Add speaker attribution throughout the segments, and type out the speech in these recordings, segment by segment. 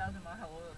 Speaker 1: 加什么好友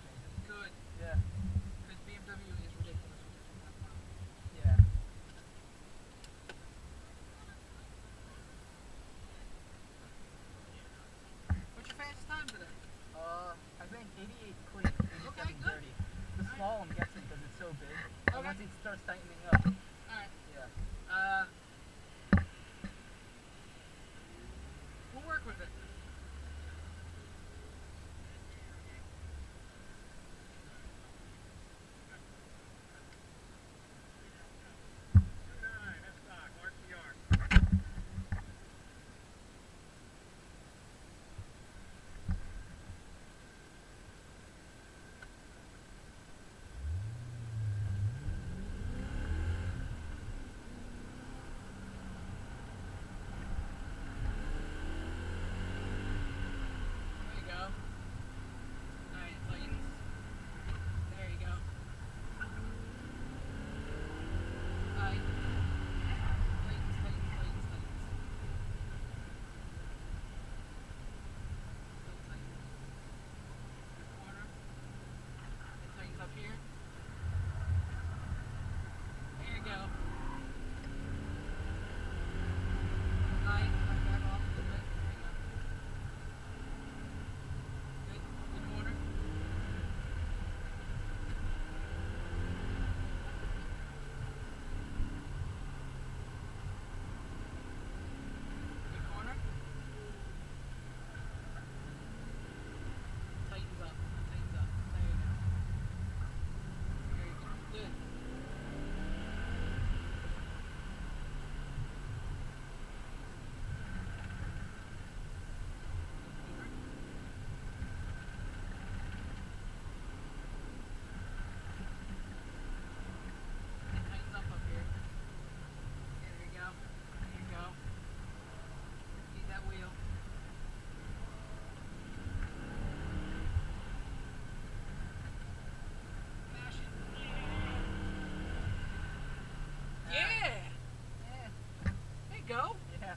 Speaker 1: go. Yeah.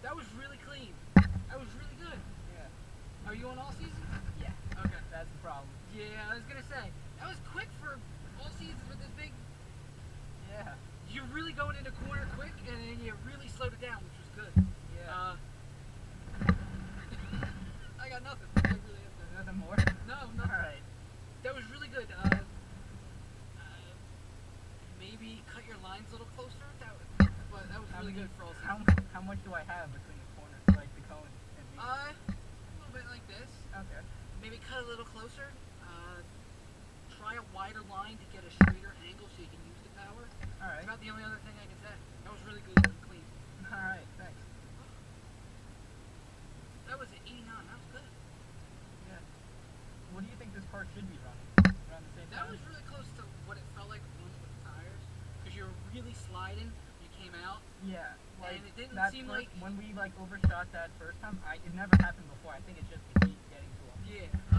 Speaker 1: That was really clean. That was really good.
Speaker 2: Yeah.
Speaker 1: Are you on all seasons?
Speaker 2: Yeah.
Speaker 1: Okay.
Speaker 2: That's the problem.
Speaker 1: Yeah, I was gonna say that was quick for all seasons with this big.
Speaker 2: Yeah.
Speaker 1: You're really going into corner quick, and then you really slowed it down, which was good.
Speaker 2: Yeah.
Speaker 1: Uh, I got nothing. I really have nothing.
Speaker 2: Nothing more?
Speaker 1: No, nothing.
Speaker 2: Alright.
Speaker 1: That was really good. Uh, uh, maybe cut your lines a little closer. That was, but that was
Speaker 2: How
Speaker 1: really
Speaker 2: many-
Speaker 1: good for all
Speaker 2: How, how much do I have between the corners, like the cone and me?
Speaker 1: Uh, a little bit like this.
Speaker 2: okay.
Speaker 1: Maybe cut a little closer. Uh, try a wider line to get a straighter angle so you can use the power. That's
Speaker 2: Alright.
Speaker 1: about the only other thing I can say. That was really good and clean.
Speaker 2: Alright, thanks.
Speaker 1: That was an 89. That was good.
Speaker 2: Yeah. What do you think this car should be running? Around the same
Speaker 1: That
Speaker 2: time?
Speaker 1: was really close to what it felt like running with the tires. Because you were really sliding when you came out.
Speaker 2: Yeah. Like,
Speaker 1: it didn't seem
Speaker 2: first,
Speaker 1: like-
Speaker 2: when we like overshot that first time, I it never happened before. I think it's just the heat getting to him.
Speaker 1: Yeah.